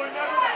remember